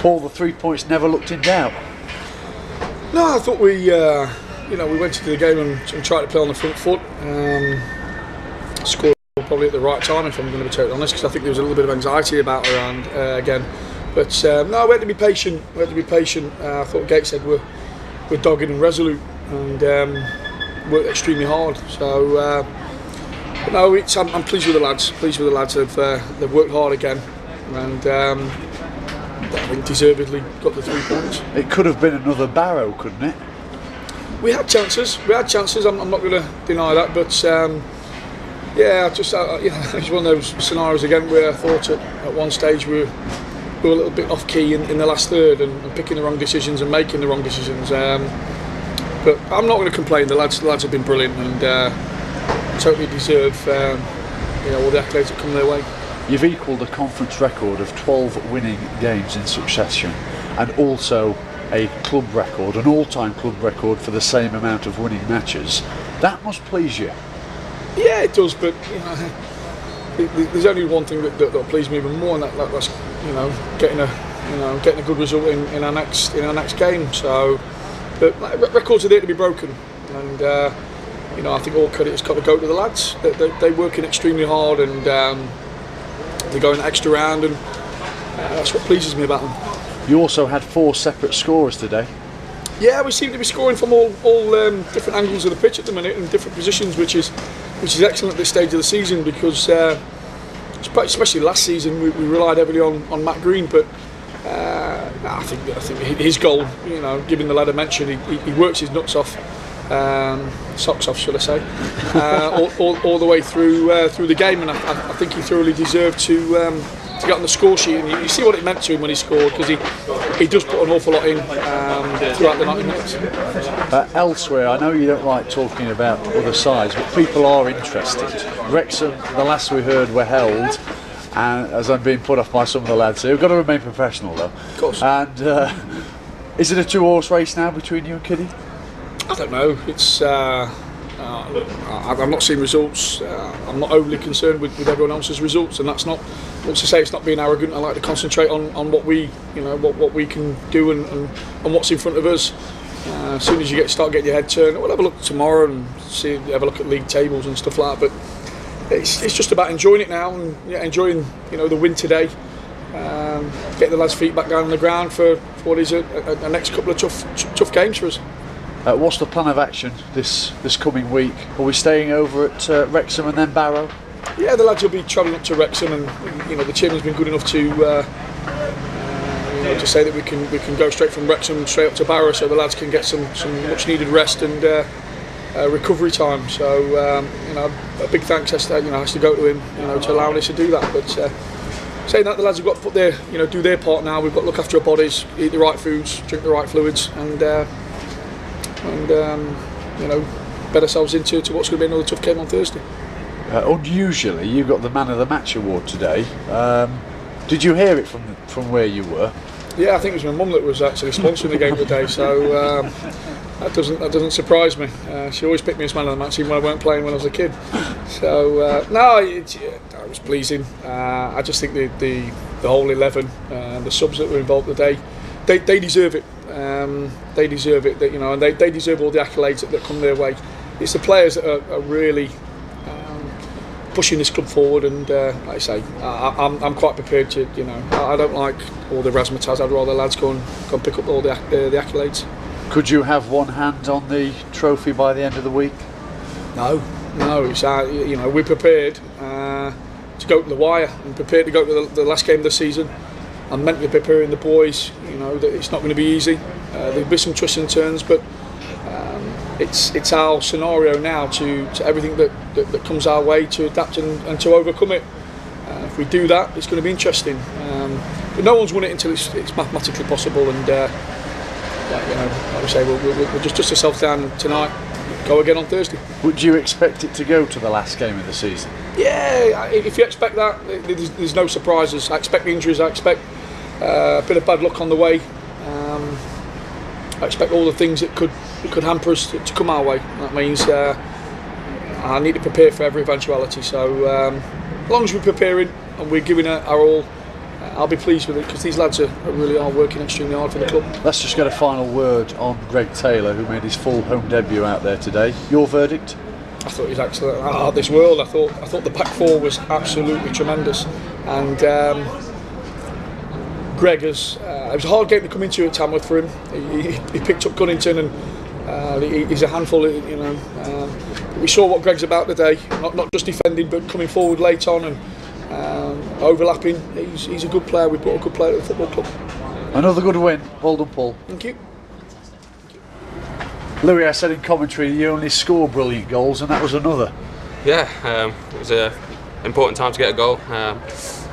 Paul, the three points never looked in doubt. No, I thought we, uh, you know, we went into the game and, and tried to play on the front foot. Um, scored probably at the right time, if I'm going to be totally honest, because I think there was a little bit of anxiety about around uh, again. But um, no, we had to be patient. We had to be patient. Uh, I thought Gateshead were were dogged and resolute and um, worked extremely hard. So uh, no, I'm, I'm, pleased with the lads. Pleased with the lads. They've uh, they've worked hard again, and um, I think deservedly got the three points. It could have been another Barrow, couldn't it? We had chances. We had chances. I'm, I'm not going to deny that, but. Um, yeah, just uh, you know, it's one of those scenarios again where I thought at, at one stage we were, we were a little bit off key in, in the last third and, and, picking the wrong decisions and making the wrong decisions. Um, but I'm not going to complain. The lads, the lads have been brilliant and uh, totally deserve um, you know all the accolades that come their way. You've equalled a conference record of 12 winning games in succession, and also a club record, an all-time club record for the same amount of winning matches. That must please you. Yeah, it does, but you know, there's only one thing that, that, that pleases me even more, and that, that, that's you know getting a you know getting a good result in, in our next in our next game. So, but records are there to be broken, and uh, you know I think all credit has got to go to the lads. They, they, they're working extremely hard, and um, they're going extra round, and uh, that's what pleases me about them. You also had four separate scorers today. Yeah, we seem to be scoring from all, all um, different angles of the pitch at the minute and different positions, which is which is excellent at this stage of the season because, uh, especially last season, we, we, relied heavily on, on Matt Green. But uh, I think I think his goal, you know, giving the lad a mention, he, he works his nuts off, um, socks off, should I say, uh, all, all, all, the way through uh, through the game, and I, I, think he thoroughly deserved to. Um, to get on the score sheet, and you, you, see what it meant to him when he scored because he he does put an awful lot in um, throughout the 90 minutes. Uh, elsewhere, I know you don't like talking about other sides, but people are interested. Wrexham, the last we heard, were held. And as I'm being put off by some of the lads here, we've got to remain professional though. Of course. And uh, is it a two horse race now between you and Kiddie? I don't know. It's. Uh, uh, I've not seen results. Uh, I'm not overly concerned with, with everyone else's results, and that's not not to say it's not being arrogant. I like to concentrate on, on what we you know what, what we can do and, and, and what's in front of us. Uh, as soon as you get start getting your head turned, we'll have a look tomorrow and see have a look at league tables and stuff like that. But it's, it's just about enjoying it now and yeah, enjoying you know the win today. Um, get the lads' feet back down on the ground for, for what is a, a, a, next couple of tough tough games for us. Uh, what's the plan of action this this coming week? Are we staying over at uh, Wrexham and then Barrow? Yeah, the lads will be travelling up to Wrexham, and you know the chairman's been good enough to uh, you know, to say that we can we can go straight from Wrexham straight up to Barrow, so the lads can get some some much needed rest and uh, uh, recovery time. So um, you know, a big thanks has to you know has to go to him, you know, to allow us to do that. But uh, saying that, the lads have got to put their you know do their part now. We've got to look after our bodies, eat the right foods, drink the right fluids, and uh, and um, you know bet ourselves into to what's going to be another tough game on Thursday. Uh, unusually, you got the Man of the Match award today. Um, did you hear it from from where you were? Yeah, I think it was my mum that was actually sponsoring the game today, so um, that doesn't that doesn't surprise me. Uh, she always picked me as man of the match, even when I weren't playing when I was a kid. So uh, no, it, it, was pleasing. Uh, I just think the the, the whole eleven, uh, the subs that were involved today, they, they deserve it. Um, they deserve it. That you know, and they, they deserve all the accolades that, that come their way. It's the players that are, are really pushing this club forward. And uh, like I say, I, am I'm, I'm quite prepared to, you know, I, I don't like all the razzmatazz. I'd rather lads go and, go and pick up all the, uh, the accolades. Could you have one hand on the trophy by the end of the week? No, no. It's, uh, you know, we're prepared uh, to go to the wire and prepared to go to the, the last game of the season. I'm mentally preparing the boys. You know that it's not going to be easy. Uh, there'll be some twists and turns, but it's it's our scenario now to, to everything that, that, that comes our way to adapt and, and to overcome it. Uh, if we do that, it's going to be interesting. Um, but no one's won it until it's, it's mathematically possible. And uh, like, you know, like we say, we'll, we'll, we'll just dust ourselves down tonight. Go again on Thursday. Would you expect it to go to the last game of the season? Yeah, if you expect that, there's, there's no surprises. I expect injuries. I expect a bit of bad luck on the way. Um, I expect all the things that could could hamper us to, to come our way. That means uh, I need to prepare for every eventuality. So um, as long as we're preparing and we're giving our all, uh, I'll be pleased with it because these lads are, are really are working extremely hard for the club. Let's just get a final word on Greg Taylor, who made his full home debut out there today. Your verdict? I thought he was excellent out of this world. I thought I thought the back four was absolutely tremendous, and um, Greg has. Uh, it was a hard game to come into at Tamworth for him. He, he, he picked up Gunnington and. Uh, he, he's a handful, you know. Uh, we saw what Greg's about today. Not not just defending, but coming forward late on and um, overlapping. He's, he's a good player. We put a good player at the football club. Another good win. Well done, Paul. Thank you. Louis, I said in commentary you only score brilliant goals, and that was another. Yeah, um, it was a important time to get a goal. Um,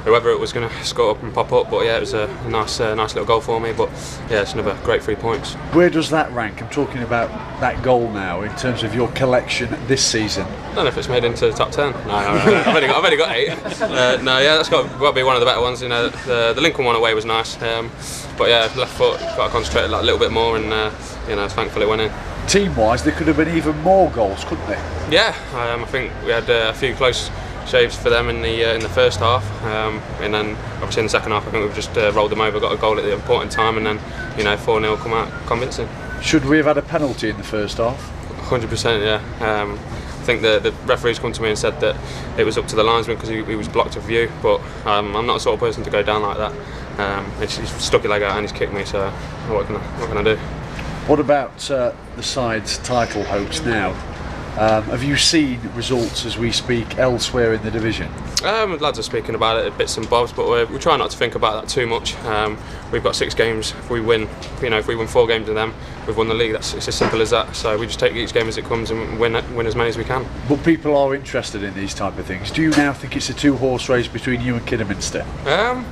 whoever it was going to score up and pop up, but yeah, it was a nice, uh, nice little goal for me. But yeah, it's another great three points. Where does that rank? I'm talking about that goal now in terms of your collection this season. I don't know if it's made into the top ten. No, I've, only got, I've only got eight. Uh, no, yeah, that's got, got to be one of the better ones. You know, the, the Lincoln one away was nice, um, but yeah, left foot got to concentrate a little bit more, and uh, you know, thankfully went in. Team-wise, there could have been even more goals, couldn't there? Yeah, um, I think we had uh, a few close shaves for them in the uh, in the first half, um, and then obviously in the second half, I think we've just uh, rolled them over, got a goal at the important time, and then you know four 0 come out convincing. Should we have had a penalty in the first half? Hundred percent, yeah. Um, I think the, the referee's come to me and said that it was up to the linesman because he, he, was blocked of view, but um, I'm not the sort of person to go down like that. Um, he's stuck his leg out and he's kicked me, so what can I, what can I do? What about uh, the side's title hopes now? Um, have you seen results as we speak elsewhere in the division? Um, lads are speaking about it bits and bobs, but we try not to think about that too much. Um, we've got six games. If we win, you know, if we win four games of them, we've won the league. That's it's as simple as that. So we just take each game as it comes and win win as many as we can. But people are interested in these type of things. Do you now think it's a two-horse race between you and Kidderminster? Um,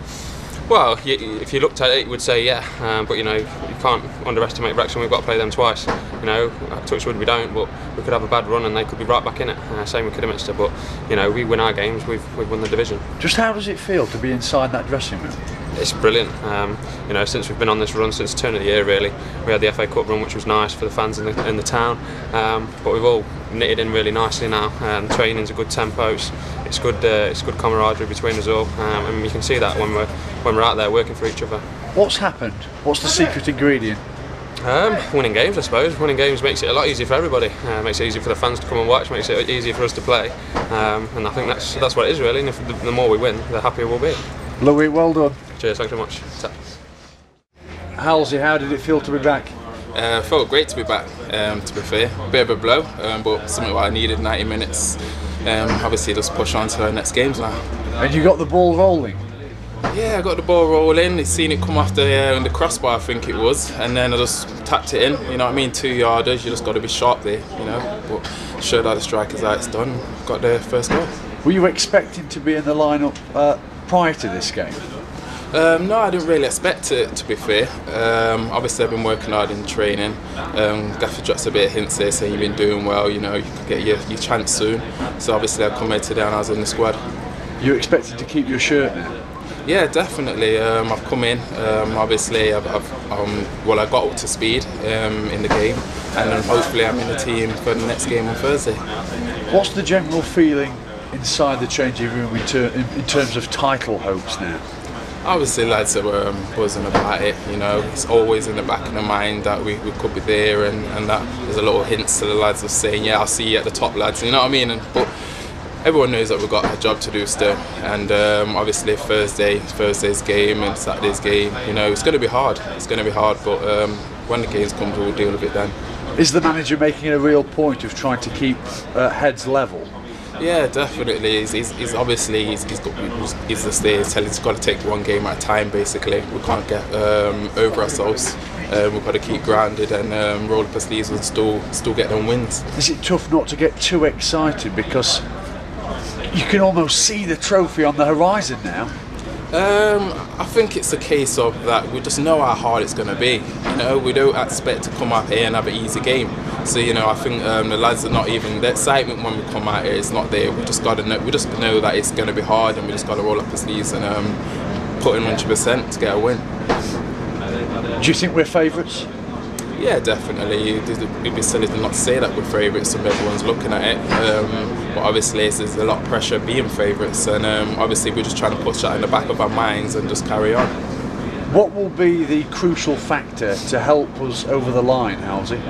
well, if you looked at it, you would say yeah, um, but you know you can't underestimate Wrexham. We've got to play them twice. You know, touchwood we don't, but we could have a bad run and they could be right back in it. Uh, same with Kidderminster, but you know we win our games, we've we've won the division. Just how does it feel to be inside that dressing room? It's brilliant. Um, you know, since we've been on this run since the turn of the year, really, we had the FA Cup run, which was nice for the fans in the in the town. Um, but we've all knitted in really nicely now, and training's a good tempo. It's, it's good. Uh, it's good camaraderie between us all, um, and you can see that when we're when we're out there working for each other. What's happened? What's the secret ingredient? Um, winning games, I suppose. Winning games makes it a lot easier for everybody. Uh, makes it easier for the fans to come and watch. Makes it easier for us to play. Um, and I think that's that's what it is really. And if the, the more we win, the happier we'll be. Louis, well done. Cheers. Thanks very much. Halsey, how did it feel to be back? Uh, felt great to be back. Um, to be fair, bit of a blow, um, but something what I needed. 90 minutes. Um, obviously, just push on to our next games now. And you got the ball rolling. Yeah, I got the ball rolling. Seen it come off the uh, the crossbar, I think it was, and then I just tapped it in. You know what I mean? Two yarders. You just got to be sharp there. You know, but showed how the strikers how it's done. Got the first goal. Were you expecting to be in the lineup uh, prior to this game? Um, no, I didn't really expect it. To be fair, um, obviously I've been working hard in training. Um, Gaffer drops a bit of hints there saying you've been doing well. You know, you could get your, your chance soon. So obviously I come here today and I was in the squad. You expected to keep your shirt now? Yeah, definitely. Um, I've come in. Um, obviously, I've, I've um, well, I got up to speed um, in the game, and then hopefully I'm in the team for the next game on Thursday. What's the general feeling inside the changing room in, ter- in, in terms of title hopes now? Obviously, lads are um, buzzing about it. You know, it's always in the back of the mind that we, we could be there, and, and that there's a little hints to the lads of saying, "Yeah, I'll see you at the top, lads." You know what I mean? And, but everyone knows that we've got a job to do still, and um, obviously Thursday, Thursday's game and Saturday's game. You know, it's going to be hard. It's going to be hard, but um, when the games come, we'll deal with it then. Is the manager making a real point of trying to keep uh, heads level? Yeah, definitely. He's, he's, he's obviously he's, he's got he's just there telling he's got to take one game at a time. Basically, we can't get um, over ourselves. Um, we've got to keep grounded and um, roll up our sleeves and still still get them wins. Is it tough not to get too excited because you can almost see the trophy on the horizon now? Um, I think it's a case of that we just know how hard it's going to be. You know, we don't expect to come up here and have an easy game. So you know, I think um, the lads are not even the excitement when we come out here is not there. We just got to know. We just know that it's going to be hard, and we just got to roll up our sleeves and um, put in 100% to get a win. Do you think we're favourites? Yeah, definitely. It'd be silly to not say that we're favourites and everyone's looking at it. Um, but obviously, there's a lot of pressure being favourites, and um, obviously, we're just trying to push that in the back of our minds and just carry on. What will be the crucial factor to help us over the line, Halsey?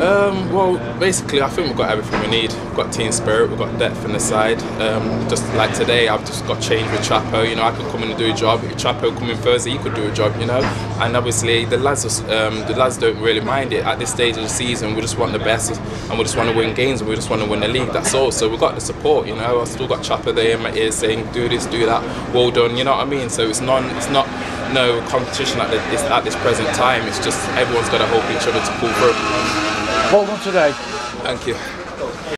Um, well, basically, I think we've got everything we need. We've got team spirit, we've got depth in the side. Um, just like today, I've just got changed with Chapo. You know, I could come in and do a job. If Chapo come in Thursday, he could do a job. You know, and obviously the lads, um, the lads don't really mind it at this stage of the season. We just want the best, and we just want to win games, and we just want to win the league. That's all. So we've got the support. You know, I've still got Chapo there in my ear saying, "Do this, do that, well done." You know what I mean? So it's non, it's not no competition at this at this present time. It's just everyone's got to help each other to pull through. Well done today. Thank you.